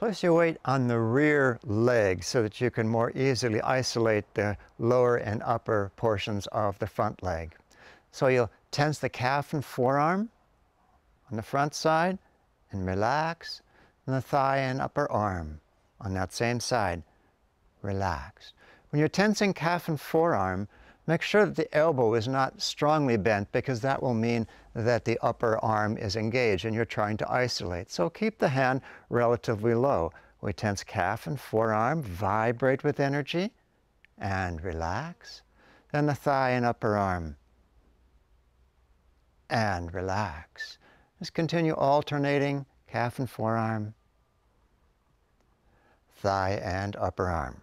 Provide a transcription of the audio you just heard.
Place your weight on the rear leg so that you can more easily isolate the lower and upper portions of the front leg. So you'll tense the calf and forearm on the front side and relax, and the thigh and upper arm on that same side, relax. When you're tensing calf and forearm, make sure that the elbow is not strongly bent because that will mean that the upper arm is engaged and you're trying to isolate. So keep the hand relatively low. We tense calf and forearm, vibrate with energy, and relax. Then the thigh and upper arm, and relax. Just continue alternating calf and forearm, thigh and upper arm.